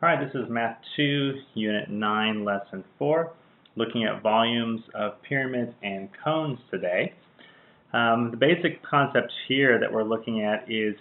Alright, this is Math 2, Unit 9, Lesson 4, looking at volumes of pyramids and cones today. Um, the basic concept here that we're looking at is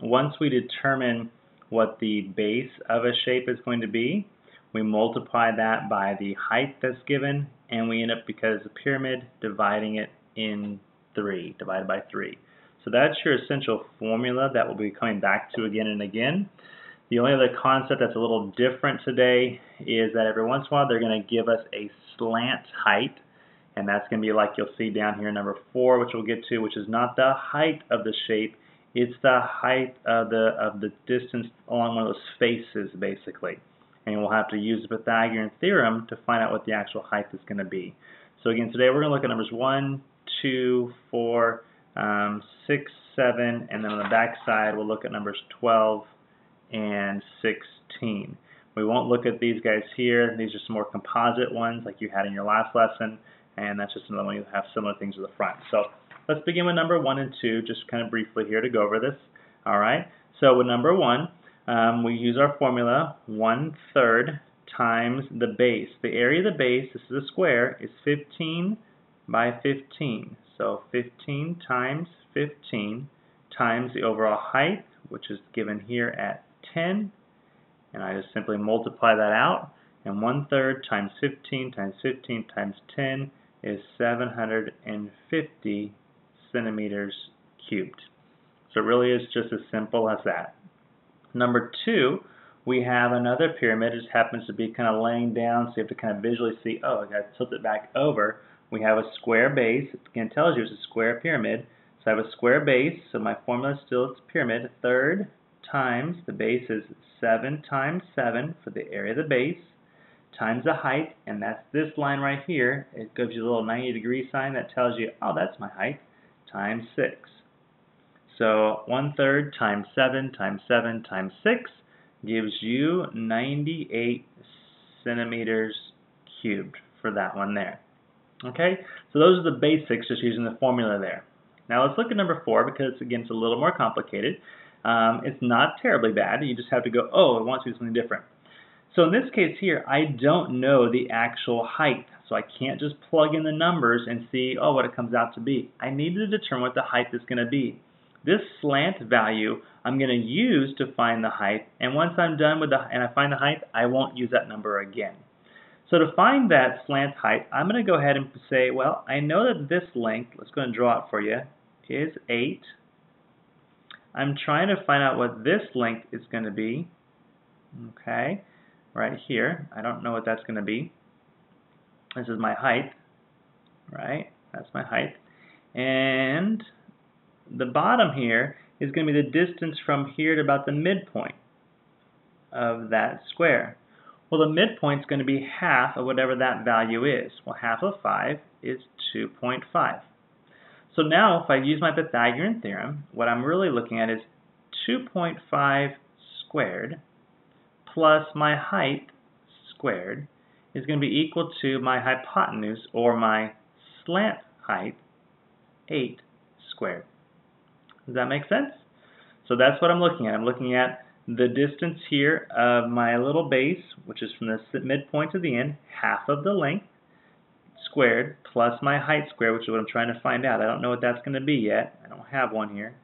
once we determine what the base of a shape is going to be, we multiply that by the height that's given, and we end up, because the pyramid, dividing it in 3, divided by 3. So that's your essential formula that we'll be coming back to again and again. The only other concept that's a little different today is that every once in a while they're going to give us a slant height, and that's going to be like you'll see down here number 4, which we'll get to, which is not the height of the shape, it's the height of the, of the distance along one of those faces, basically. And we'll have to use the Pythagorean theorem to find out what the actual height is going to be. So again, today we're going to look at numbers 1, 2, 4, um, 6, 7, and then on the back side we'll look at numbers 12, and 16. We won't look at these guys here. These are some more composite ones like you had in your last lesson, and that's just another one you have similar things to the front. So let's begin with number 1 and 2, just kind of briefly here to go over this. All right, so with number 1, um, we use our formula 1 third times the base. The area of the base, this is a square, is 15 by 15. So 15 times 15 times the overall height, which is given here at 10, and I just simply multiply that out, and 1 third times 15 times 15 times 10 is 750 centimeters cubed. So it really is just as simple as that. Number two, we have another pyramid. It just happens to be kind of laying down, so you have to kind of visually see, oh, I got to tilt it back over. We have a square base. It again tells you it's a square pyramid. So I have a square base, so my formula is still it's pyramid. Third times, the base is 7 times 7 for the area of the base, times the height, and that's this line right here. It gives you a little 90 degree sign that tells you, oh, that's my height, times 6. So 1 third times 7 times 7 times 6 gives you 98 centimeters cubed for that one there. Okay, so those are the basics just using the formula there. Now let's look at number 4 because again it's a little more complicated. Um, it's not terribly bad. You just have to go, oh, I want to do something different. So in this case here, I don't know the actual height. So I can't just plug in the numbers and see, oh, what it comes out to be. I need to determine what the height is going to be. This slant value I'm going to use to find the height, and once I'm done with the and I find the height, I won't use that number again. So to find that slant height, I'm going to go ahead and say, well, I know that this length, let's go and draw it for you, is 8 I'm trying to find out what this length is going to be. Okay, right here. I don't know what that's going to be. This is my height, right? That's my height. And the bottom here is going to be the distance from here to about the midpoint of that square. Well, the midpoint is going to be half of whatever that value is. Well, half of 5 is 2.5. So now if I use my Pythagorean theorem, what I'm really looking at is 2.5 squared plus my height squared is going to be equal to my hypotenuse or my slant height 8 squared. Does that make sense? So that's what I'm looking at. I'm looking at the distance here of my little base, which is from the midpoint to the end, half of the length, squared plus my height squared, which is what I'm trying to find out. I don't know what that's going to be yet. I don't have one here.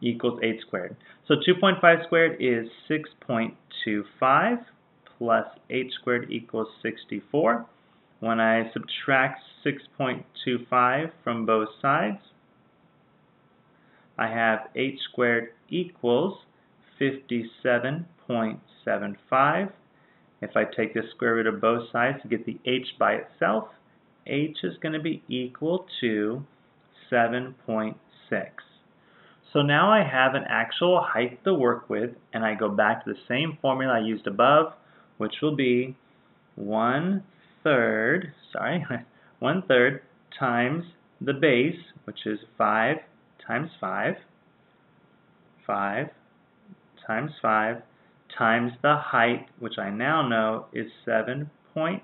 Equals 8 squared. So 2.5 squared is 6.25 plus 8 squared equals 64. When I subtract 6.25 from both sides, I have 8 squared equals 57.75 if I take the square root of both sides to get the h by itself, h is going to be equal to 7.6. So now I have an actual height to work with, and I go back to the same formula I used above, which will be 1 third, sorry, 1 third times the base, which is 5 times 5, 5 times 5, times the height, which I now know is 7.6.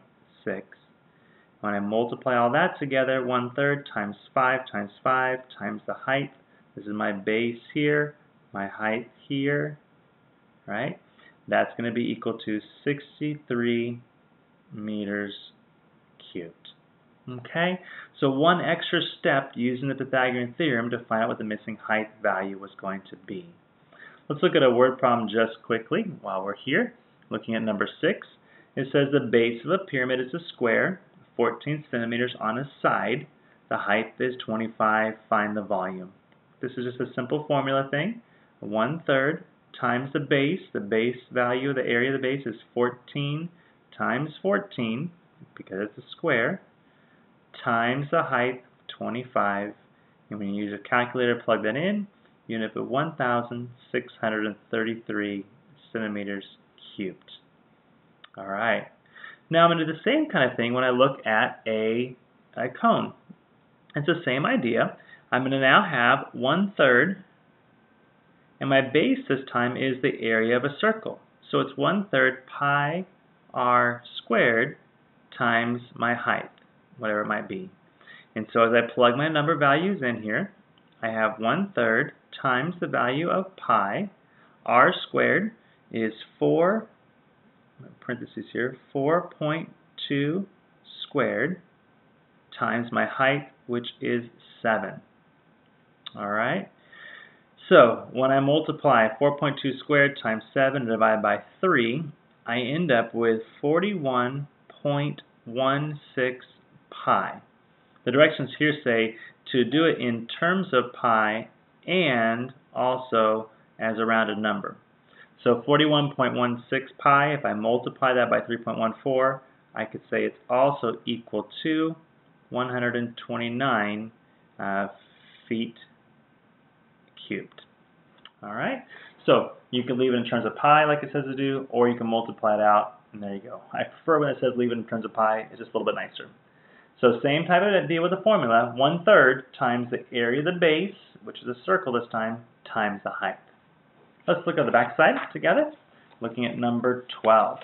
When I multiply all that together, 1 third times 5 times 5 times the height. This is my base here, my height here, right? that's going to be equal to 63 meters cubed. Okay, so one extra step using the Pythagorean theorem to find out what the missing height value was going to be. Let's look at a word problem just quickly while we're here. Looking at number 6, it says the base of a pyramid is a square, 14 centimeters on a side. The height is 25. Find the volume. This is just a simple formula thing. One third times the base. The base value of the area of the base is 14 times 14 because it's a square times the height 25. And when you use a calculator, plug that in, up at 1,633 centimeters cubed. All right. Now I'm going to do the same kind of thing when I look at a, a cone. It's the same idea. I'm going to now have one third, and my base this time is the area of a circle. So it's one third pi r squared times my height, whatever it might be. And so as I plug my number values in here, I have one third times the value of pi. r squared is 4 parentheses here, 4.2 squared times my height, which is 7. All right. So when I multiply 4.2 squared times 7 divided by 3, I end up with 41.16 pi. The directions here say to do it in terms of pi and also as a rounded number. So 41.16 pi, if I multiply that by 3.14, I could say it's also equal to 129 uh, feet cubed. All right, so you can leave it in terms of pi like it says to do, or you can multiply it out, and there you go. I prefer when it says leave it in terms of pi, it's just a little bit nicer. So same type of idea with the formula, one third times the area of the base, which is a circle this time, times the height. Let's look at the back side together, looking at number 12.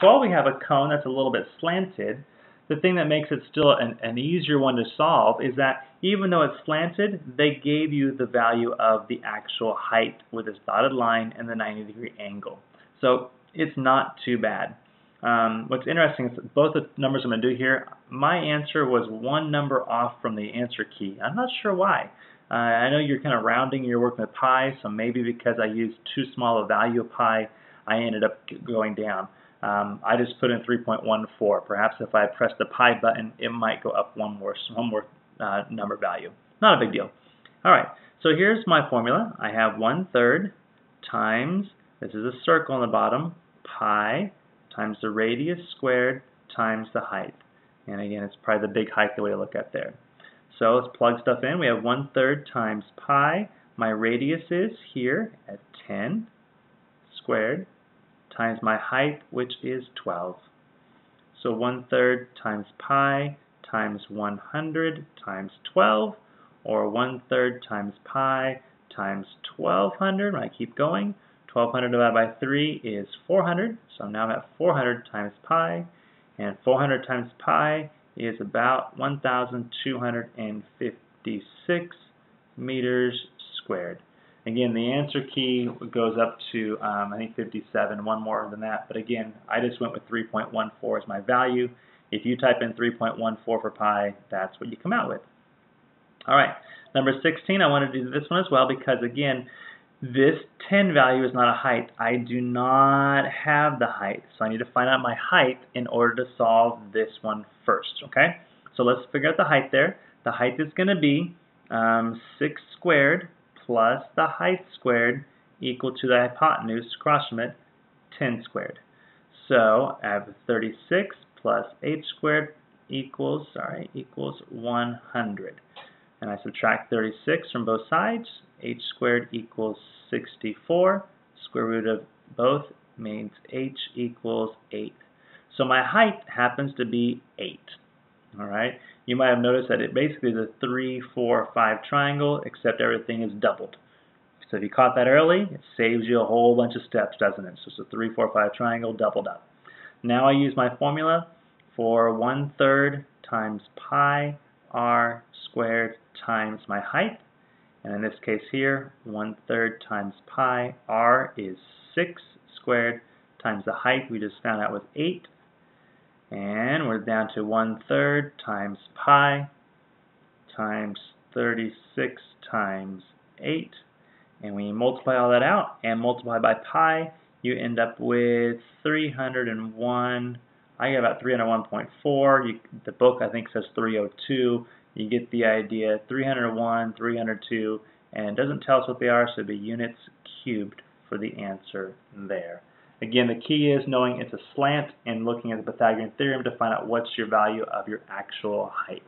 12, we have a cone that's a little bit slanted. The thing that makes it still an, an easier one to solve is that even though it's slanted, they gave you the value of the actual height with this dotted line and the 90 degree angle. So it's not too bad. Um, what's interesting is both the numbers I'm going to do here, my answer was one number off from the answer key. I'm not sure why. Uh, I know you're kind of rounding, you're working with pi, so maybe because I used too small a value of pi, I ended up going down. Um, I just put in 3.14. Perhaps if I press the pi button, it might go up one more, one more uh, number value. Not a big deal. All right, so here's my formula. I have one third times, this is a circle on the bottom, pi times the radius squared times the height. And again, it's probably the big height that we look at there. So let's plug stuff in. We have 1 third times pi. My radius is here at 10 squared times my height, which is 12. So 1 third times pi times 100 times 12, or 1 third times pi times 1200. When I keep going, 1200 divided by 3 is 400. So now I'm now at 400 times pi, and 400 times pi is about 1,256 meters squared. Again, the answer key goes up to, um, I think, 57, one more than that. But again, I just went with 3.14 as my value. If you type in 3.14 for pi, that's what you come out with. All right, number 16, I want to do this one as well because, again, this 10 value is not a height. I do not have the height, so I need to find out my height in order to solve this one first, okay? So let's figure out the height there. The height is going to be um, 6 squared plus the height squared equal to the hypotenuse across from it, 10 squared. So I have 36 plus h squared equals, sorry, equals 100 and I subtract 36 from both sides, h squared equals 64. Square root of both means h equals 8. So my height happens to be 8. All right. You might have noticed that it basically is a 3, 4, 5 triangle, except everything is doubled. So if you caught that early, it saves you a whole bunch of steps, doesn't it? So it's a 3, 4, 5 triangle doubled up. Now I use my formula for 1 third times pi r squared times my height. And in this case here, 1 third times pi r is 6 squared times the height we just found out was 8. And we're down to 1 third times pi times 36 times 8. And when you multiply all that out and multiply by pi, you end up with 301. I get about 301.4. You, the book, I think, says 302. You get the idea. 301, 302, and it doesn't tell us what they are, so it'd be units cubed for the answer there. Again, the key is knowing it's a slant and looking at the Pythagorean theorem to find out what's your value of your actual height.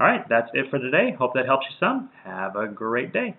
All right, that's it for today. Hope that helps you some. Have a great day.